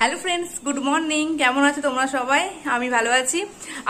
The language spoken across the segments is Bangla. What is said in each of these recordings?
হ্যালো ফ্রেন্ডস গুড মর্নিং কেমন আছো তোমরা সবাই? আমি ভালো আছি।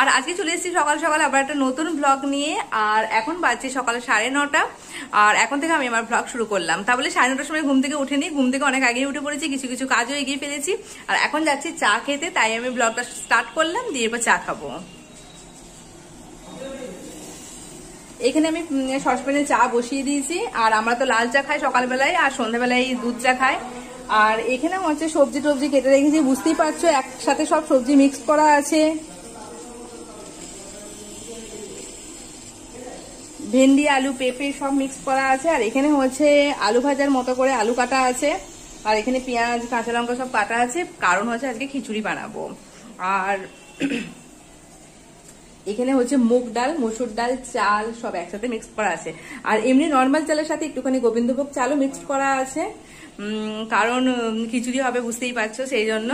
আর আজকে চলে এসেছি সকাল সকাল আবার একটা নতুন ব্লগ নিয়ে। আর এখন বাজছে সকাল সাড়ে নটা। আর এখন থেকে আমি আমার ব্লগ শুরু করলাম। তা বলে সাড়ে নটার সময় ঘুম থেকে উঠেনি। ঘুম থেকে অনেক আগে উঠে পড়েছি। কিছু কিছু কাজও এগিয়ে ফেলেছি। আর এখন যাচ্ছি চা খেতে, তাই আমি ব্লগটা স্টার্ট করলাম। দিয়ে এরপর চা খাব। এখানে আমি সসপ্যানে চা বসিয়ে দিয়েছি, আর আমরা তো লাল চা খাই সকালবেলায়, আর সন্ধ্যাবেলায় দুধ চা খাই। আর এখানে হচ্ছে সবজি টবজি কেটে রেখেছি, বুঝতেই পারছ, একসাথে সব সবজি মিক্স করা আছে। ভেন্ডি, আলু, পেঁপে সব মিক্স করা আছে, আর এখানে হচ্ছে আলু ভাজার মতো করে আলু কাটা আছে, আর এখানে পেঁয়াজ, কাঁচা লঙ্কা সব কাটা আছে, কারণ হচ্ছে আজকে খিচুড়ি বানাবো। আর এখানে হচ্ছে মুগ ডাল, মসুর ডাল, চাল সব একসাথে মিক্স করা আছে। আর এমনি নর্মাল চালের সাথে একটুখানি গোবিন্দভোগ চালও মিক্স করা আছে। কারণ খিচুড়ি হবে বুঝতেই পারছ সেই জন্য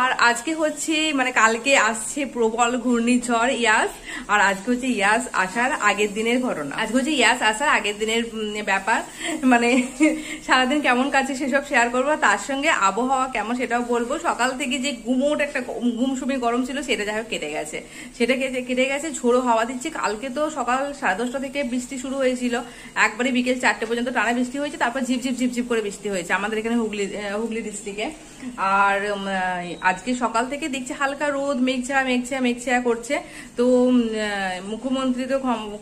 আর আজকে হচ্ছে মানে কালকে আসছে প্রবল ঘূর্ণিঝড় ইয়াস, আর আজকে হচ্ছে ইয়াস আসার আগের দিনের ঘটনা। আজকে হচ্ছে ইয়াস আসার আগের দিনের ব্যাপার। মানে সারাদিন কেমন কাছে সেসব শেয়ার করব তার সঙ্গে আবহাওয়া কেমন সেটাও বলব। সকাল থেকে যে গুমোট একটা গুমসুমি গরম ছিল, সেটা যাই হোক কেটে গেছে। সেটা কেটে গেছে, ঝোড়ো হাওয়া দিচ্ছে। কালকে তো সকাল সাড়ে দশটা থেকে বৃষ্টি শুরু হয়েছিল। একবারে বিকেল চারটে পর্যন্ত টানা বৃষ্টি হয়েছে, তারপর ঝিপঝিপ ঝিপঝিপ করে বৃষ্টি হয়েছে। আমাদের এখানে হুগলি হুগলি ডিস্ট্রিক্টে আর আজকে সকাল থেকে দেখছি হালকা রোদ মেঘছা মেঘছা মেঘছা করছে। তো মুখ্যমন্ত্রী তো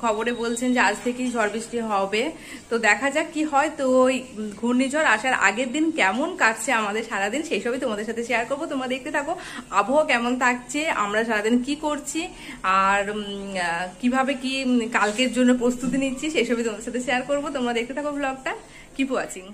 খবরে বলছেন যে আজ থেকেই ঝড় বৃষ্টি হবে। তো দেখা যাক কি হয়। তো ওই ঘূর্ণিঝড় আসার আগের দিন কেমন কাটছে আমাদের সারাদিন, সেই সবই তোমাদের সাথে শেয়ার করব। তোমরা দেখতে থাকো। আবহাওয়া কেমন থাকছে, আমরা সারাদিন কি করছি, আর কীভাবে কি কালকের জন্য প্রস্তুতি নিচ্ছি, সেই সবই তোমাদের সাথে শেয়ার করব। তোমরা দেখতে থাকো ব্লগটা কিপ ওয়াচিং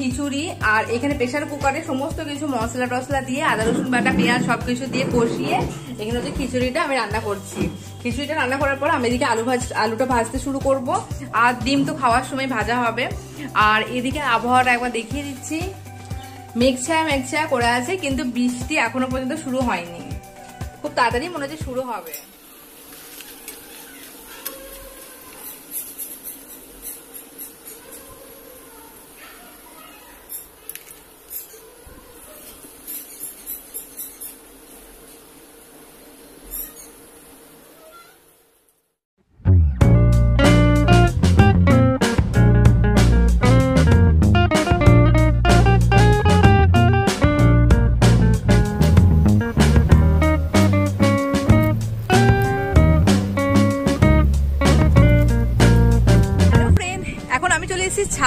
খিচুড়ি আর এখানে প্রেশার কুকারে সমস্ত কিছু মশলা টসলা দিয়ে আদা, রসুন, বাটা, পেঁয়াজ সবকিছু দিয়ে কষিয়ে এখানে হচ্ছে খিচুড়িটা আমি রান্না করছি। খিচুড়িটা রান্না করার পর আমি এদিকে আলু ভাজ আলুটা ভাজতে শুরু করব। আর ডিম তো খাওয়ার সময় ভাজা হবে। আর এদিকে আবহাওয়াটা একবার দেখিয়ে দিচ্ছি। মেঘছায়া মেঘছায়া করে আছে, কিন্তু বৃষ্টি এখনও পর্যন্ত শুরু হয়নি। খুব তাড়াতাড়ি মনে হচ্ছে শুরু হবে।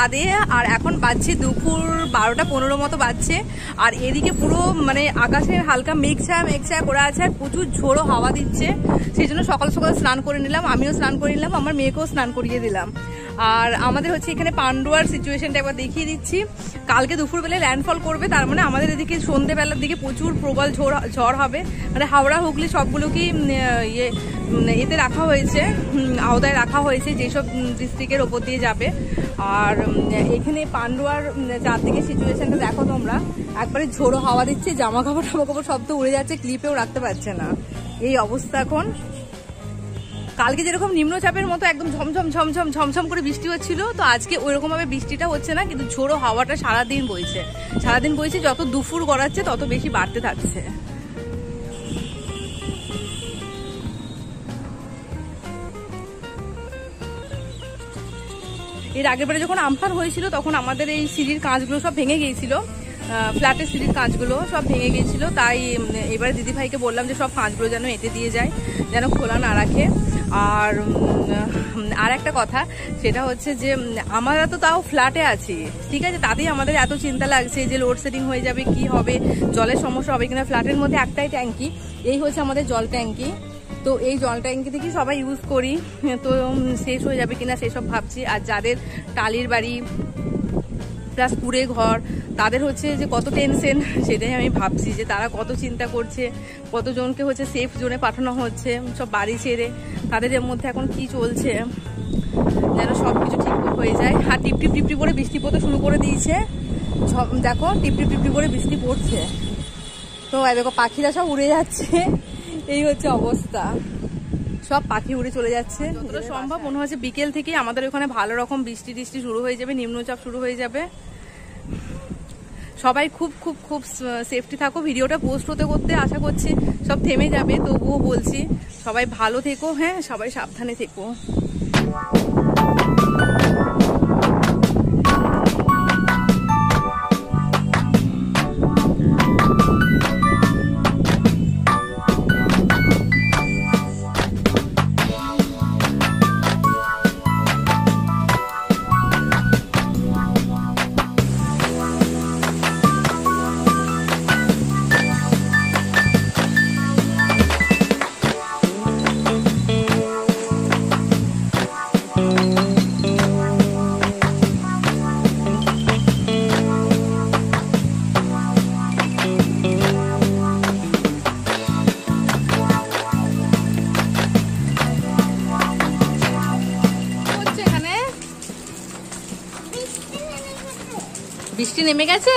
ছাদে আর এখন বাজছে দুপুর বারোটা পনেরো মতো বাজছে। আর এদিকে পুরো মানে আকাশের হালকা মেঘ ছায়া মেঘ ছায়া করে আছে আর প্রচুর ঝোড়ো হাওয়া দিচ্ছে। সেই জন্য সকাল সকাল স্নান করে নিলাম, আমিও স্নান করে নিলাম, আমার মেয়েকেও স্নান করিয়ে দিলাম। আর আমাদের হচ্ছে এখানে পান্ডুয়ার সিচুয়েশনটা একবার দেখিয়ে দিচ্ছি। কালকে দুপুরবেলায় ল্যান্ডফল করবে, তার মানে আমাদের এদিকে সন্ধেবেলার দিকে প্রচুর প্রবল ঝড় ঝড় হবে। মানে হাওড়া, হুগলি সবগুলোকেই ইয়ে এতে রাখা হয়েছে আওতায় রাখা হয়েছে, যেসব ডিস্ট্রিক্টের ওপর দিয়ে যাবে। আর এখানে পান্ডুয়ার চারদিকে সিচুয়েশনটা দেখো তোমরা। একবারে ঝোড়ো হাওয়া দিচ্ছে জামা কাপড় টামা কাপড় সব তো উড়ে যাচ্ছে, ক্লিপেও রাখতে পারছে না। এই অবস্থা এখন। কালকে যেরকম নিম্নচাপের মতো একদম ঝমঝম ঝমঝম ঝমঝম করে বৃষ্টি হচ্ছিল, তো আজকে ওইরকম ভাবে বৃষ্টিটা হচ্ছে না, কিন্তু ঝোড়ো হাওয়াটা সারাদিন বইছে। সারাদিন বইছে, যত দুপুর গড়াচ্ছে, তত বেশি বাড়তে থাকছে। এর আগের বারে যখন আমফান হয়েছিল, তখন আমাদের এই সিঁড়ির কাঁচগুলো সব ভেঙে গিয়েছিল। ফ্ল্যাটের সিঁড়ির কাঁচগুলো সব ভেঙে গিয়েছিল। তাই এবারে দিদিভাইকে বললাম যে সব কাঁচগুলো যেন এঁটে দিয়ে যায়, যেন খোলা না রাখে। আর আর একটা কথা, সেটা হচ্ছে যে আমরা তো তাও ফ্ল্যাটে আছি, ঠিক আছে? তাতেই আমাদের এত চিন্তা লাগছে যে লোডশেডিং হয়ে যাবে, কি হবে, জলের সমস্যা হবে কিনা? ফ্ল্যাটের মধ্যে একটাই ট্যাঙ্কি, এই হচ্ছে আমাদের জল ট্যাঙ্কি। তো এই জল ট্যাঙ্কি থেকে সবাই ইউজ করি। তো শেষ হয়ে যাবে কিনা সেসব ভাবছি। আর যাদের টালির বাড়ি প্লাস কুড়ে ঘর, তাদের হচ্ছে যে কত টেনশন সেটাই আমি ভাবছি যে তারা কত চিন্তা করছে, কতজনকে হচ্ছে সেফ জোনে পাঠানো হচ্ছে, সব বাড়ি ছেড়ে, তাদের মধ্যে এখন কি চলছে, যেন সব কিছু আর টিপ টিপ টিপ টিপ করে বৃষ্টি পড়তে শুরু করে দিয়েছে। দেখো টিপ টিপ টিপ টিপ করে বৃষ্টি পড়ছে। তো দেখো, পাখিরা সব উড়ে যাচ্ছে। এই হচ্ছে অবস্থা। সব পাখি উড়ে চলে যাচ্ছে। যতটা সম্ভব, মনে হচ্ছে বিকেল থেকে আমাদের ওখানে ভালো রকম বৃষ্টি টিষ্টি শুরু হয়ে যাবে, নিম্নচাপ শুরু হয়ে যাবে। সবাই খুব খুব খুব সেফটি থাকো। ভিডিওটা পোস্ট হতে করতে আশা করছি সব থেমে যাবে, তবুও বলছি সবাই ভালো থেকো হ্যাঁ সবাই সাবধানে থেকো। বৃষ্টি নেমে গেছে?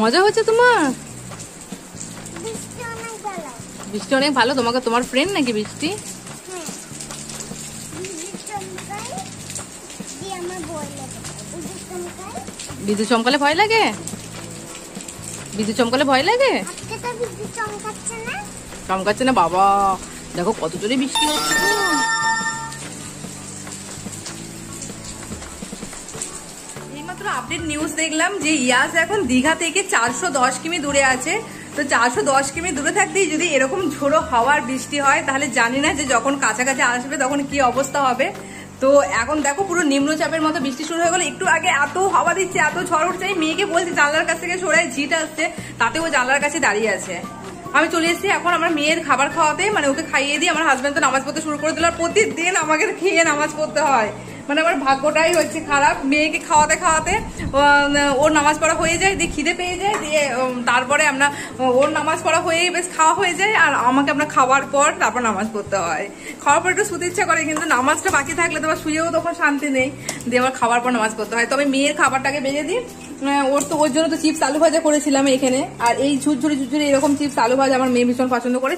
মজা হচ্ছে তোমার? বৃষ্টি অনেক ভালো, তোমাকে তোমার ফ্রেন্ড নাকি বৃষ্টি? বিদ্যুৎ চমকালে ভয় লাগে? বিদ্যুৎ চমকালে ভয় লাগে? চমকাচ্ছে না? বাবা, দেখো কত জোরে বৃষ্টি হচ্ছে। আপডেট নিউজ দেখলাম যে ইয়াস এখন দীঘা থেকে চারশো দশ কিমি দূরে আছে। তো চারশো দশ কিমি দূরে থাকতেই যদি এরকম ঝোড়ো হাওয়ার বৃষ্টি হয়, তাহলে জানি না যে যখন কাছাকাছি আসবে তখন কি অবস্থা হবে। তো এখন দেখো পুরো নিম্নচাপের মতো বৃষ্টি শুরু হয়ে গেল। একটু আগে এত হাওয়া দিচ্ছে, এত ঝড় উঠছে। মেয়েকে বলছি, জানলার কাছ থেকে সরে ঝিট আসছে। তাতে ও জানলার কাছে দাঁড়িয়ে আছে। আমি চলে এসেছি এখন আমার মেয়ের খাবার খাওয়াতে। মানে ওকে খাইয়ে দিয়ে আমার হাজব্যান্ড তো নামাজ পড়তে শুরু করে দিল। আর প্রতিদিন আমাকে খেয়ে নামাজ পড়তে হয়। মানে আমার ভাগ্যটাই হচ্ছে খারাপ। মেয়েকে খাওয়াতে খাওয়াতে ওর নামাজ পড়া হয়ে যায়, দিয়ে খিদে পেয়ে যায়, দিয়ে তারপরে আমরা, ওর নামাজ পড়া হয়েই বেশ খাওয়া হয়ে যায়, আর আমাকে আমরা খাওয়ার পর তারপর নামাজ পড়তে হয়। খাওয়ার পর একটু শুতে ইচ্ছা করে, কিন্তু নামাজটা বাকি থাকলে তোমার শুয়েও তখন শান্তি নেই। দিয়ে আবার খাওয়ার পর নামাজ পড়তে হয়। তবে মেয়ের খাবারটাকে বেজে দিই। ওর তো ওর জন্য তো চিপস আলু ভাজা করেছিলাম এখানে। আর এই ঝুরঝুরি ঝুরঝুরি এরকম চিপস আলু ভাজা আমার মেয়ে ভীষণ পছন্দ করে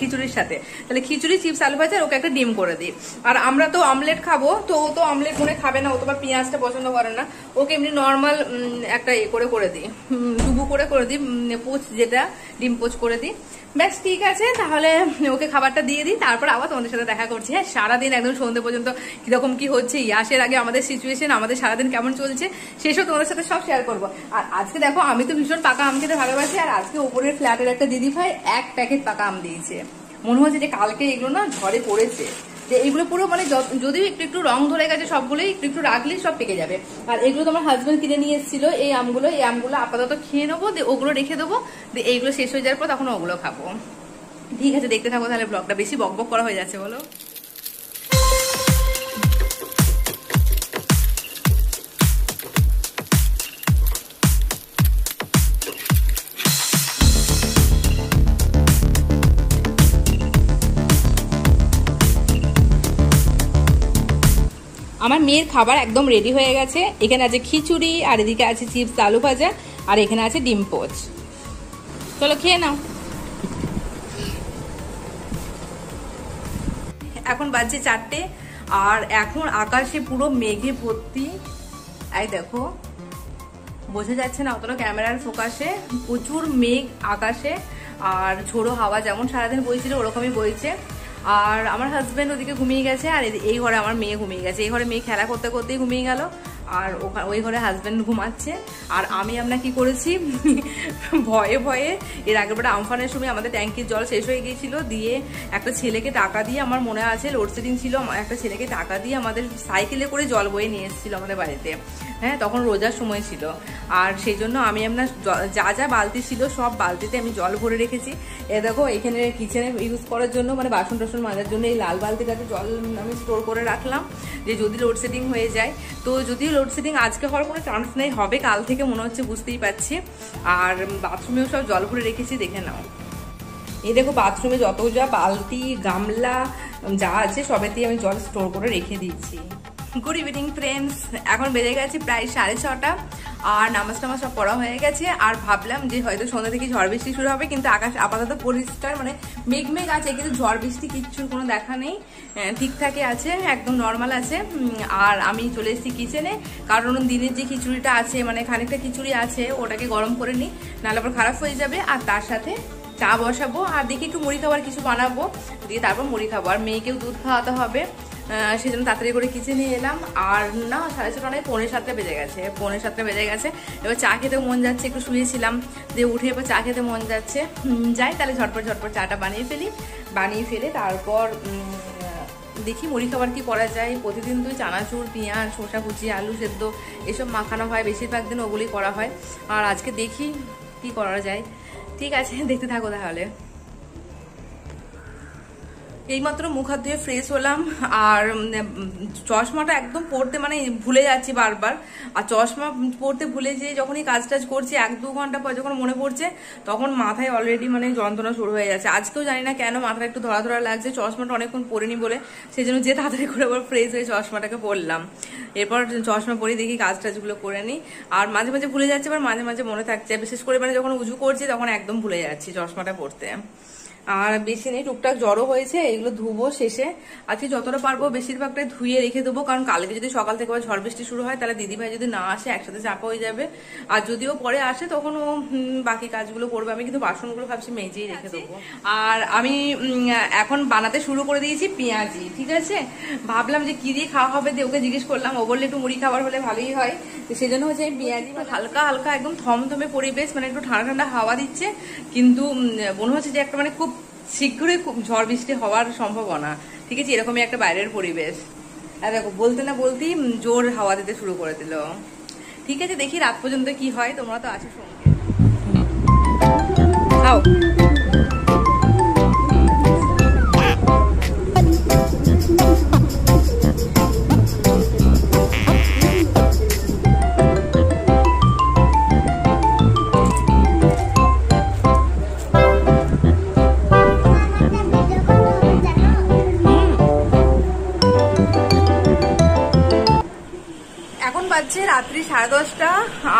খিচুড়ির সাথে। তাহলে খিচুড়ি, চিপস, আলু ভাজা আর ওকে একটা ডিম করে দিই। আর আমরা তো অমলেট খাব, তো ও তো অমলেট মনে খাবে না, ও তো বা পেঁয়াজটা পছন্দ করে না। ওকে এমনি নর্মাল একটা এ করে করে দিই। ডুবু করে করে দিই পোচ যেটা, ডিম পোচ করে দিই। ব্যাস, ঠিক আছে, তাহলে ওকে খাবারটা দিয়ে দিই, তারপর আবার তোমাদের সাথে দেখা করছি। হ্যাঁ সারাদিন একদম সন্ধ্যে পর্যন্ত কীরকম কি হচ্ছে, ইয়াসের আগে আমাদের সিচুয়েশন আমাদের সারাদিন কেমন চলছে, সেসব তোমাদের সাথে সব শেয়ার করব। আর আজকে দেখো, আমি তো ভীষণ পাকা আম খেতে ভালোবাসি, আর আজকে ওপরের ফ্ল্যাটের একটা দিদি ভাই এক প্যাকেট পাকা আম দিয়েছে। মনে হচ্ছে যে কালকে এগুলো না ঝড়ে পড়েছে। যে এগুলো পুরো মানে যদি যদিও একটু একটু রং ধরে গেছে সবগুলোই, একটু একটু রাখলেই সব পেকে যাবে। আর এগুলো তোমার হাজবেন্ড কিনে নিয়ে এসেছিল, এই আমগুলো এই আমগুলো আপাতত খেয়ে নেব, দিয়ে ওগুলো রেখে দেবো, দিয়ে এইগুলো শেষ হয়ে যাওয়ার পর তখন ওগুলো খাব। ঠিক আছে, দেখতে থাকো তাহলে ব্লগটা বেশি বক বক করা হয়ে যাচ্ছে, বলো। মেয়ের খাবার একদম রেডি হয়ে গেছে। এখানে আছে খিচুড়ি, আর এদিকে আছে চিপস, আলু ভাজা, আর এখানে আছে ডিম পোচ। চলো খেয়ে নাও। এখন বাজছে চারটে, আর এখন আকাশে পুরো মেঘে ভর্তি। এই দেখো, বোঝা যাচ্ছে না অতটা ক্যামেরার ফোকাসে। প্রচুর মেঘ আকাশে, আর ঝোড়ো হাওয়া যেমন সারাদিন বইছিল, ওরকমই বইছে। আর আমার হাজব্যান্ড ওদিকে ঘুমিয়ে গেছে আর এই ঘরে আমার মেয়ে ঘুমিয়ে গেছে। এই ঘরে মেয়ে খেলা করতে করতেই ঘুমিয়ে গেল। আর ওখা- ওই ঘরে হাজব্যান্ড ঘুমাচ্ছে। আর আমি আমরা কি করেছি? ভয়ে ভয়ে এর আগের বারে আমফানের সময় আমাদের ট্যাঙ্কির জল শেষ হয়ে গিয়েছিল। দিয়ে একটা ছেলেকে টাকা দিয়ে আমার মনে আছে লোডশেডিং ছিল একটা ছেলেকে টাকা দিয়ে আমাদের সাইকেলে করে জল বয়ে নিয়ে এসেছিল আমাদের বাড়িতে। হ্যাঁ তখন রোজার সময় ছিল। আর সেই জন্য আমি আপনার যা যা বালতি ছিল, সব বালতিতে আমি জল ভরে রেখেছি। এ দেখো, এখানে কিচেনে ইউজ করার জন্য মানে বাসন টাসন মাজার জন্য এই লাল বালতিটাতে জল আমি স্টোর করে রাখলাম। যে যদি লোডশেডিং হয়ে যায়, তো যদি লোডশেডিং আজকে হওয়ার কোনো চান্স নেই, হবে কাল থেকে মনে হচ্ছে বুঝতেই পারছি। আর বাথরুমেও সব জল ভরে রেখেছি, দেখে নাও। এই দেখো বাথরুমে যত যা বালতি, গামলা, যা আছে সবেতেই আমি জল স্টোর করে রেখে দিয়েছি। গুড ইভিনিং ফ্রেন্ডস এখন বেজে গেছে প্রায় সাড়ে ছটা। আর নামাজ টামাজ সব পড়া হয়ে গেছে। আর ভাবলাম যে হয়তো সন্ধ্যা থেকে ঝড় বৃষ্টি শুরু হবে, কিন্তু আকাশ আপাতত পরিষ্কার মানে মেঘ মেঘ আছে, কিন্তু ঝড় বৃষ্টি কিচ্ছুর কোনো দেখা নেই। ঠিকঠাকই আছে, একদম নর্মাল আছে। আর আমি চলে এসেছি কিচেনে কারণ দিনের যে খিচুড়িটা আছে মানে খানিকটা খিচুড়ি আছে, ওটাকে গরম করে নিই, নাহলে আবার খারাপ হয়ে যাবে। আর তার সাথে চা বসাবো, আর দেখি একটু মুড়ি খাবার কিছু বানাবো। দিয়ে তারপর মুড়ি খাব। আর মেয়েকেও দুধ খাওয়াতে হবে। সেই জন্য তাড়াতাড়ি করে কিচেনে এলাম। আর না, সাড়ে ছটা নয়, পৌনে সাতটা বেজে গেছে, পৌনে সাতটা বেজে গেছে। এবার চা খেতে মন যাচ্ছে, একটু শুয়েছিলাম। দিয়ে উঠে এবার চা খেতে মন যাচ্ছে। যাই, তাহলে ঝটপট ঝটপট চাটা বানিয়ে ফেলি। বানিয়ে ফেলে তারপর দেখি মুড়ি খাবার কি করা যায়। প্রতিদিন তুই চানাচুর, পেঁয়াজ, শসা কুচি, আলু সেদ্ধ, এসব মাখানো হয়। বেশিরভাগ দিন ওগুলি করা হয়। আর আজকে দেখি কি করা যায়। ঠিক আছে, দেখতে থাকো তাহলে। এইমাত্র মুখ হাত ধুয়ে ফ্রেশ হলাম। আর চশমাটা একদম পড়তে মানে ভুলে যাচ্ছি বারবার। আর চশমা পড়তে ভুলে যে যখনই কাজ টাজ করছি, এক দু ঘণ্টা পর যখন মনে পড়ছে, তখন মাথায় অলরেডি মানে যন্ত্রণা শুরু হয়ে যাচ্ছে। আজকেও জানি না কেন মাথাটা একটু ধরা ধরা লাগছে, চশমাটা অনেকক্ষণ পরিনি বলে। সেই জন্য যে তাড়াতাড়ি করে আবার ফ্রেশ হয়ে চশমাটাকে পরলাম। এরপর চশমা পরে দেখি কাজ টাজগুলো করে নিই। আর মাঝে মাঝে ভুলে যাচ্ছে, আবার মাঝে মাঝে মনে থাকছে। বিশেষ করে মানে যখন উজু করছি, তখন একদম ভুলে যাচ্ছি চশমাটা পরতে। আর বেশি নেই টুকটাক জড়ো হয়েছে এগুলো ধুবো শেষে। আজকে যতটা পারব বেশিরভাগটাই ধুয়ে রেখে দেবো কারণ কালকে যদি সকাল থেকে আবার ঝড় বৃষ্টি শুরু হয় তাহলে দিদিভাই যদি না আসে একসাথে চাপা হয়ে যাবে। আর যদিও পরে আসে তখন ও বাকি কাজগুলো করবে। আমি কিন্তু বাসনগুলো ভাবছি মেজেই রেখে দেবো। আর আমি এখন বানাতে শুরু করে দিয়েছি পেঁয়াজি ঠিক আছে? ভাবলাম যে কি দিয়ে খাওয়া হবে দিয়ে ওকে জিজ্ঞেস করলাম। ও বললে একটু মুড়ি খাবার হলে ভালোই হয়। তো সেই জন্য হচ্ছে আমি পেঁয়াজি হালকা হালকা একদম থমথমে পরিবেশ মানে একটু ঠান্ডা ঠান্ডা হাওয়া দিচ্ছে। কিন্তু মনে হচ্ছে যে একটা মানে খুব শীঘ্রই ঝড় বৃষ্টি হওয়ার সম্ভাবনা। ঠিক আছে, এরকমই একটা বাইরের পরিবেশ। আর দেখো, বলতে না বলতেই জোর হাওয়া দিতে শুরু করে দিল। ঠিক আছে, দেখি রাত পর্যন্ত কি হয়, তোমরা তো আছো সঙ্গে। খাও। এখন সাড়ে দশটা,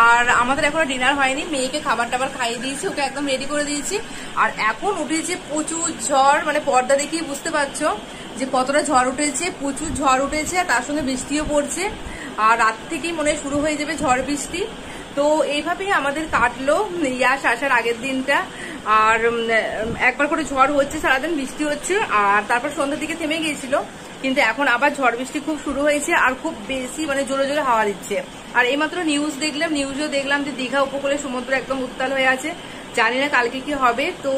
আর আমাদের এখনও ডিনার হয়নি। মেয়েকে খাবার টাবার খাইয়ে দিয়েছি, ওকে একদম রেডি করে দিয়েছি। আর এখন উঠেছে প্রচুর ঝড় মানে পর্দা দেখেই বুঝতে পারছ যে কতটা ঝড় উঠেছে, প্রচুর ঝড় উঠেছে, আর তার সঙ্গে বৃষ্টিও পড়ছে। আর রাত থেকেই মনে শুরু হয়ে যাবে ঝড় বৃষ্টি। তো এইভাবেই আমাদের কাটলো ইয়াস আসার আগের দিনটা। আর একবার করে ঝড় হচ্ছে, সারাদিন বৃষ্টি হচ্ছে, আর তারপর সন্ধ্যার দিকে থেমে গিয়েছিল। কিন্তু এখন আবার ঝড় বৃষ্টি খুব শুরু হয়েছে, আর খুব বেশি মানে জোরে জোরে হাওয়া দিচ্ছে। আর এইমাত্র নিউজ দেখলাম নিউজও দেখলাম যে দীঘা উপকূলে সমুদ্র একদম উত্তাল হয়ে আছে। জানি না কালকে কি হবে, তো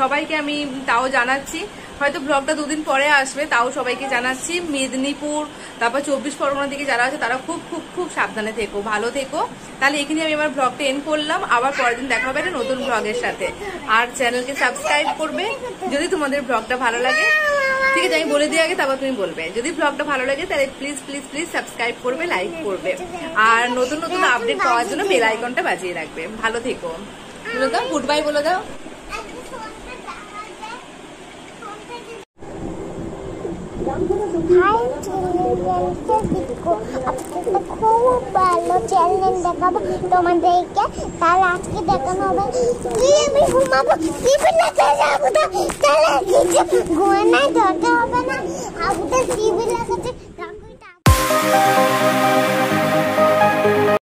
সবাইকে আমি তাও জানাচ্ছি। হয়তো ব্লগটা দুদিন পরে আসবে, তাও সবাইকে জানাচ্ছি। মেদিনীপুর, তারপর চব্বিশ পরগনা দিকে যারা আছে, তারা খুব খুব খুব সাবধানে থেকো, ভালো থেকো। তাহলে এখানে আমি আমার ব্লগটা এন্ড করলাম। আবার পরের দিন দেখা হবে একটা নতুন ব্লগের সাথে। আর চ্যানেলকে সাবস্ক্রাইব করবে যদি তোমাদের ব্লগটা ভালো লাগে। ঠিক আছে, আমি বলে দিয়ে আগে, তারপর তুমি বলবে। যদি ব্লগটা ভালো লাগে, তাহলে প্লিজ প্লিজ প্লিজ সাবস্ক্রাইব করবে লাইক করবে। আর নতুন নতুন আপডেট পাওয়ার জন্য বেল আইকনটা বাজিয়ে রাখবে। ভালো থেকো। বলে দাও গুড বাই বলে দাও। হাই চ্যানেলকে দেখো আপনাদের খুব ভালো চ্যানেল দেখাবো তোমাদেরকে তাহলে আজকে দেখানো হবে আমি ঘুমাবো কি হবে না আবুদের টিভি লাগাতে